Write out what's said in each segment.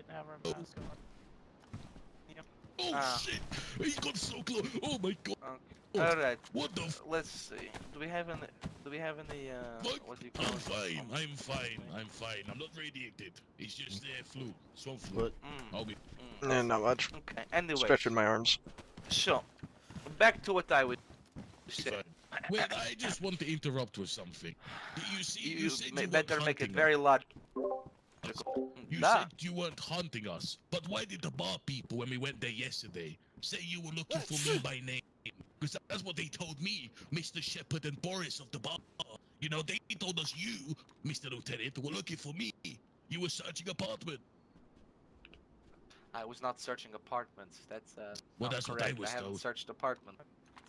didn't have her mask on. Oh Ah. shit! He got so close. Oh my god! Okay. All right. What the? F Let's see. Do we have any? Do we have any? Uh, Look, what do you call I'm it? fine. I'm fine. I'm fine. I'm not radiated. It's just uh, flu. Swamp flu. What? Mm, I'll be. mm. Eh, not much. Okay. Anyway, Stretching my arms. so back to what I would say. Fine. Wait, I just want to interrupt with something. You see, you, You, said you better make it hunting very logical. You Nah. said you weren't hunting us, but why did the bar people, when we went there yesterday, say you were looking for me by name? Because that's what they told me, Mr. Shepard and Boris of the bar. You know, they told us you, Mr. Lieutenant, were looking for me. You were searching apartment. I was not searching apartments. That's uh. Well, not that's what I correct. was I haven't told. searched apartment.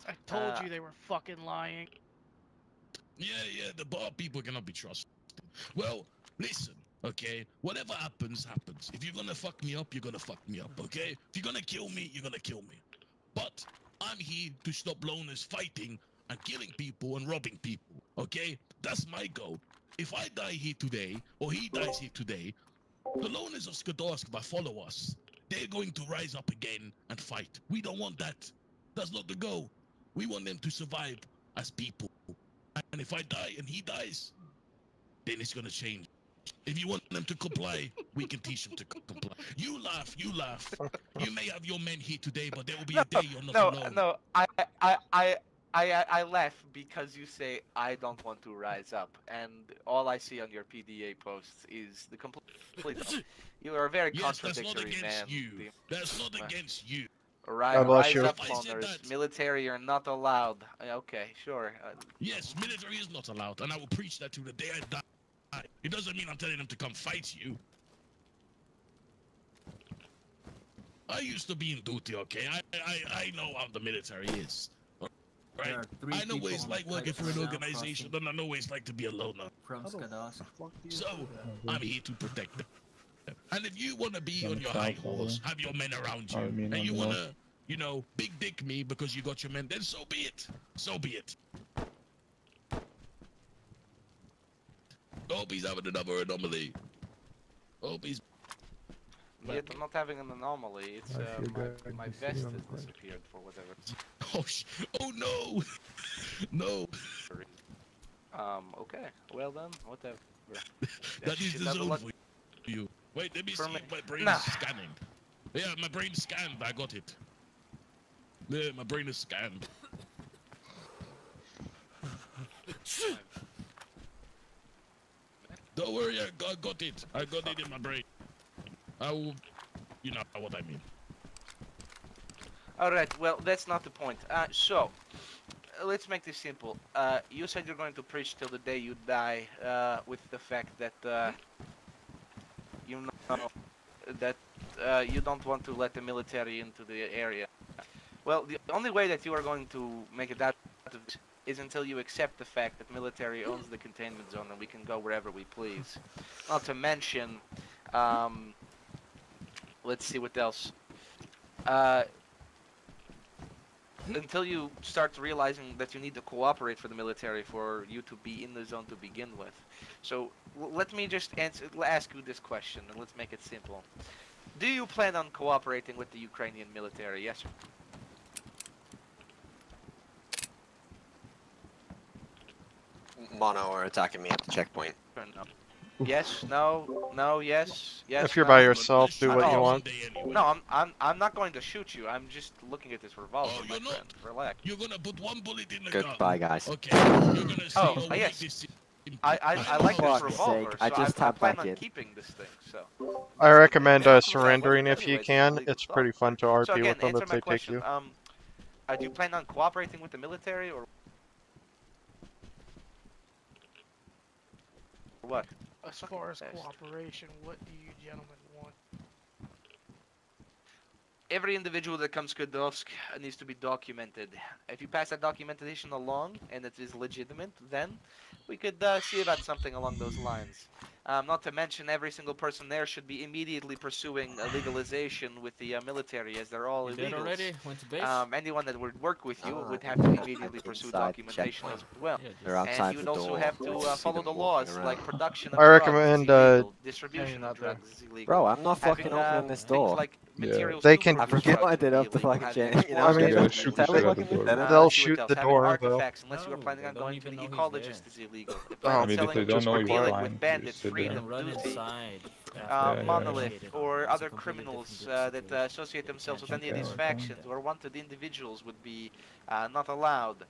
I told Uh, you they were fucking lying. Yeah, yeah, the bar people cannot be trusted. Well, listen, okay? Whatever happens, happens. If you're gonna fuck me up, you're gonna fuck me up, okay? If you're gonna kill me, you're gonna kill me. But I'm here to stop loners fighting and killing people and robbing people, okay? That's my goal. If I die here today, or he dies here today, the loners of Skadovsk will follow us. They're going to rise up again and fight. We don't want that. That's not the goal. We want them to survive as people. And if I die and he dies, then it's gonna change. If you want them to comply, we can teach them to comply. You laugh, you laugh. You may have your men here today, but there will be a day you're not No, alone. no. I, I, I, I, I laugh because you say I don't want to rise up, and all I see on your PDA posts is the complete. complete you are a very Yes, that's not contradictory against man. you. The- That's not Uh, against you. Ri- God bless rise you. up, If I said loners. that- Military are not allowed. Uh, Okay, sure. Uh, Yes, military is not allowed, and I will preach that to the day I die. It doesn't mean I'm telling them to come fight you. I used to be in duty, okay? I I, I know how the military is. Right? There are three I know what it's like working for an organization, crossing and I know what it's like to be a loner. From So, I'm here to protect them. And if you want to be On on your high horse, have your men around you, and you want to, you know, big dick me because you got your men, then so be it. So be it. Hope he's having another anomaly. Hope he's. Yet I'm not having an anomaly. It's uh, my, bad my vest has on the plane. disappeared for whatever. Oh, sh- oh no! no! Um. Okay. Well then. Whatever. That is the never zone for you. Wait, let me For see me- my brain Nah. is scanning. Yeah, my brain is scanned. I got it. Yeah, my brain is scanned. Don't worry, I got, got it. I got it in my brain. I will, you know what I mean. All right. Well, that's not the point. Uh, so, let's make this simple. Uh, you said you're going to preach till the day you die, uh, with the fact that uh, you know that uh, you don't want to let the military into the area. Well, the only way that you are going to make it out of this is until you accept the fact that military owns the containment zone and we can go wherever we please. Not to mention, um, let's see what else. Uh, until you start realizing that you need to cooperate for the military for you to be in the zone to begin with. So let me just answer, ask you this question, and let's make it simple. Do you plan on cooperating with the Ukrainian military? Yes. or Mono are attacking me at the checkpoint. Yes. No. No. Yes. Yes. If you're no? by yourself, do what what you you Oh. want. Anyway. No, I'm, I'm, I'm not going to shoot you. I'm just looking at this revolver, Oh, my you're not? Relax. You're gonna put one bullet in the gun. Goodbye, guys. Okay, you're gonna say, Oh, oh, yes. I, I, I like this revolver, sake, I so just I, I plan back on in. keeping this thing. So. I recommend uh, surrendering if you can. It's pretty fun to So RP again, with them answer if my they take question. you. Um, uh, do you plan on cooperating with the military or what? As far as best. cooperation, what do you gentlemen want? Every individual that comes to Skadovsk needs to be documented. If you pass that documentation along and it is legitimate, then we could uh, see about something along those lines. Um, not to mention, every single person there should be immediately pursuing a legalization with the uh, military, as they're all You did illegals. already? Went to base? Um, anyone that would work with you Ah, would have to immediately pursue inside the documentation as well. yeah, They're outside And you would also door. have to uh, follow the laws, around. like production of I drugs recommend, is uh, illegal, distribution of drugs is illegal. Bro, I'm not Having, fucking uh, opening this door. like Yeah. They can- I forget what I did would off be the fucking chain. You know, I mean, you gotta shoot the shit out the door. Uh, They'll shoot the door, artifacts, unless you are planning on going to the know he's ecologist there. is illegal. Oh. I'm mean, if telling they you don't know you're dealing blind, with you bandits, sit freedom, there. run inside. uh, Yeah, yeah, monolith yeah. or It's other criminals uh, that uh, associate themselves with any of these okay. factions or wanted individuals would be uh, not allowed.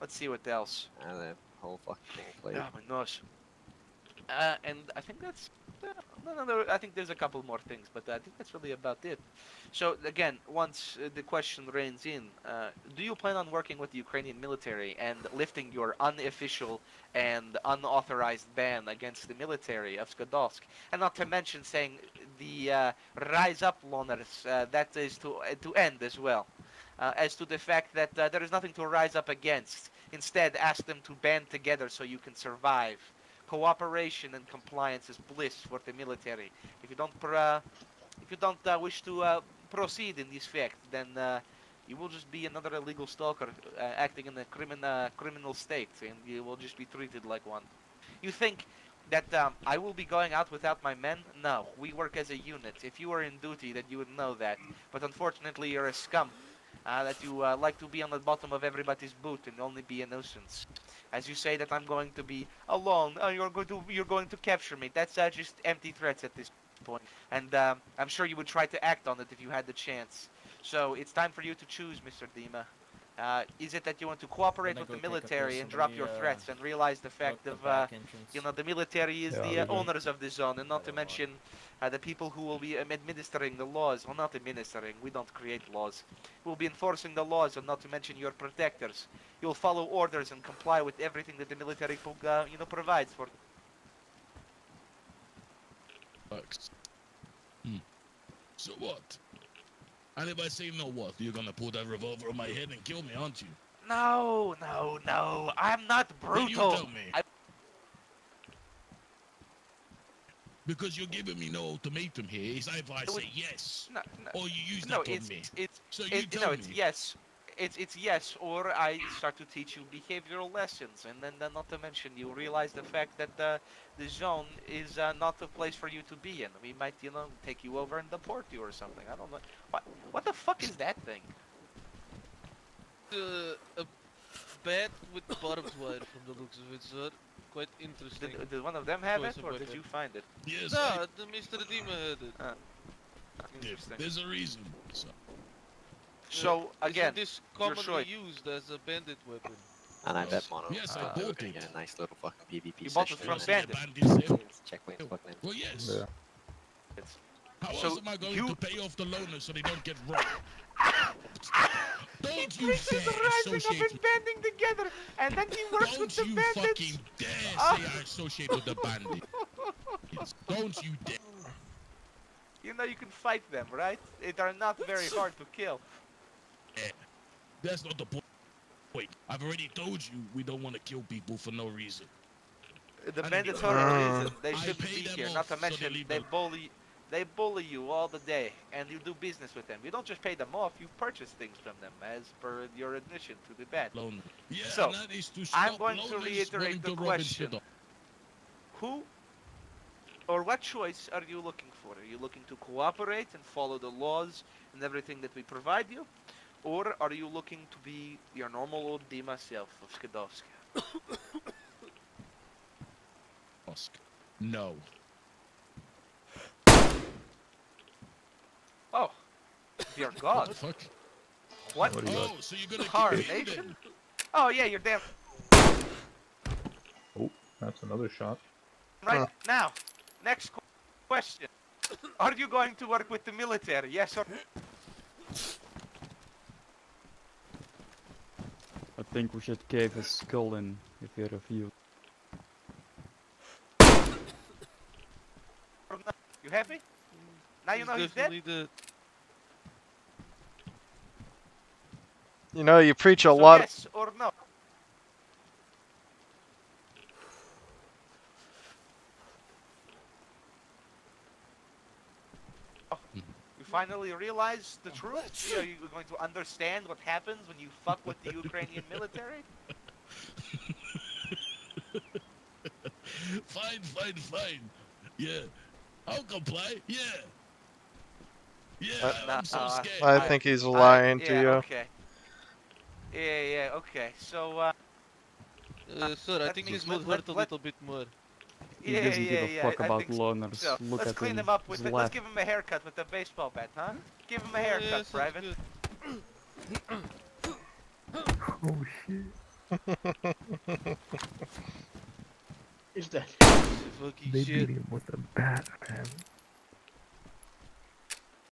Let's see what else. The whole fucking thing. Oh my gosh. Uh, and I think that's uh, no, no, no. I think there's a couple more things, but I think that's really about it. So again, once uh, the question reigns in, uh, do you plan on working with the Ukrainian military and lifting your unofficial and unauthorized ban against the military of Skadovsk, and not to mention saying the uh, rise up loners uh, that is to to end as well, uh, as to the fact that there is nothing to rise up against. Instead, ask them to band together so you can survive. Cooperation and compliance is bliss for the military. If you don't, uh, if you don't uh, wish to uh, proceed in this fact, then uh, you will just be another illegal stalker uh, acting in a crimin- uh, criminal state, and you will just be treated like one. You think that um, I will be going out without my men? No, we work as a unit. If you were in duty, then you would know that. But unfortunately, you're a scum. That you like to be on the bottom of everybody's boot and only be a nuisance. As you say that I'm going to be alone, oh, you're going to you're going to capture me. That's uh, just empty threats at this point. And um, I'm sure you would try to act on it if you had the chance. So it's time for you to choose, Mr. Dima. Uh, is it that you want to cooperate with the go take a military and drop your uh, threats and realize the Out fact the of uh, you know the military is Yeah, the uh, owners of the zone and not to mention uh, the people who will be um, administering the laws. Well not administering. We don't create laws. We'll be enforcing the laws and not to mention your protectors. You'll follow orders and comply with everything that the military uh, you know provides for. Bucks. Hmm. So what? And if I say no, what? You're gonna pull that revolver on my head and kill me, aren't you? no no no i'm not brutal. Then you tell me. I- Because you're giving me no ultimatum here. It's either I say yes no, no, or you use no that on it's me. it's So you it, tell no me. it's yes it's it's yes or i start to teach you behavioral lessons and then, then not to mention you realize the fact that the the zone is uh, not the place for you to be in we might you know take you over and deport you or something i don't know what what the fuck is that thing uh, a bat with barbed wire from the looks of it, sir. Quite interesting. did, did one of them have it of or did weapon. you find it Yes, no, I the Mr. Dima had it. did. interesting There's a reason. So, so again Isn't this commonly choice. used as a bandit weapon? And I bet Mono. Yes, I uh, we're bought it. get a nice little fucking PvP You bought it session. from was it Bandit. bandit sale? Checkpoint fucking. Well, yes. Yeah. it's, How So else am I going you- to pay off the loners so they don't get robbed? don't you Prince is dare rising up associate and with banding together and then he works Don't with the you fucking dare say I associate with the bandit. Don't you dare. you know you can fight them right they are not very hard to kill That's not the point. Wait, I've already told you we don't want to kill people for no reason. The mandatory Uh, reason they shouldn't be here. off Not to so they mention they bully, they bully you all the day, and you do business with them. You don't just pay them off; you purchase things from them as per your admission to the. Loner. Yeah, So, and that is to I'm going to reiterate the to question. Who or what choice are you looking for? Are you looking to cooperate and follow the laws and everything that we provide you, or are you looking to be your normal old Dima self of Skadovsk? Ask. No. Oh, dear What God! the fuck? What? What do you got? Oh, so you're gonna Car kill me Nation? then? Oh yeah, you're damn Oh, That's another shot. Right Huh. now, next question. Are you going to work with the military? Yes or I think we should cave his skull in if you refuse. or no? You happy? Now you know he's dead? definitely dead. You know, you preach a So lot. yes or no? Finally realize the truth? Are you going to understand what happens when you fuck with the Ukrainian military? fine, fine, fine. Yeah. I'll comply. Yeah. Yeah, Uh, I'm so nah, scared. I I- think he's I- lying to you. Okay. Yeah, yeah, okay. So, uh, Uh, sir, I think me- this let- would let- hurt a let- little bit more. He yeah, doesn't yeah, give a yeah, fuck I about loners. So, Look let's at clean him. him up with He's it. Let's give him a haircut with a baseball bat, huh? Give him a haircut, yeah, Private. Oh shit. Is that? Fucking They shit. beat him with a bat, man.